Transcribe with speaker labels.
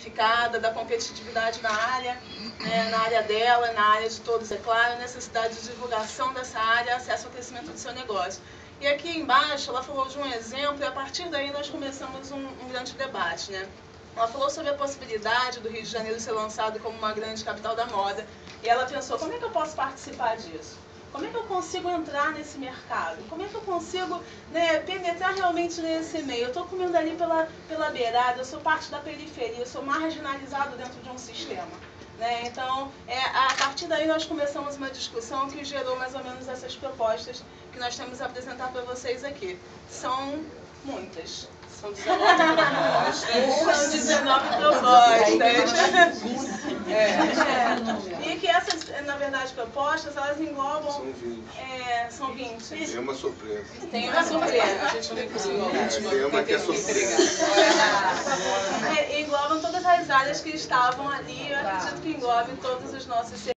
Speaker 1: qualificada, da competitividade na área, né, na área dela, na área de todos, é claro, necessidade de divulgação dessa área, acesso ao crescimento do seu negócio. E aqui embaixo ela falou de um exemplo e a partir daí nós começamos um, um grande debate. Né? Ela falou sobre a possibilidade do Rio de Janeiro ser lançado como uma grande capital da moda e ela pensou, como é que eu posso participar disso? Como é que eu consigo entrar nesse mercado? Como é que eu consigo né, penetrar realmente nesse meio? Eu estou comendo ali pela, pela beirada, eu sou parte da periferia, eu sou marginalizado dentro de um sistema. Né? Então, é, a partir daí nós começamos uma discussão que gerou mais ou menos essas propostas que nós temos a apresentar para vocês aqui. São muitas. São 19 propostas. São 19 propostas. É. E que essas, na verdade, propostas, elas englobam...
Speaker 2: São 20.
Speaker 1: É, são 20.
Speaker 2: Tem uma surpresa.
Speaker 1: Tem uma surpresa. A gente não conseguiu.
Speaker 2: Tem uma que é surpresa.
Speaker 1: É, englobam todas as áreas que estavam ali. Eu acredito que englobe todos os nossos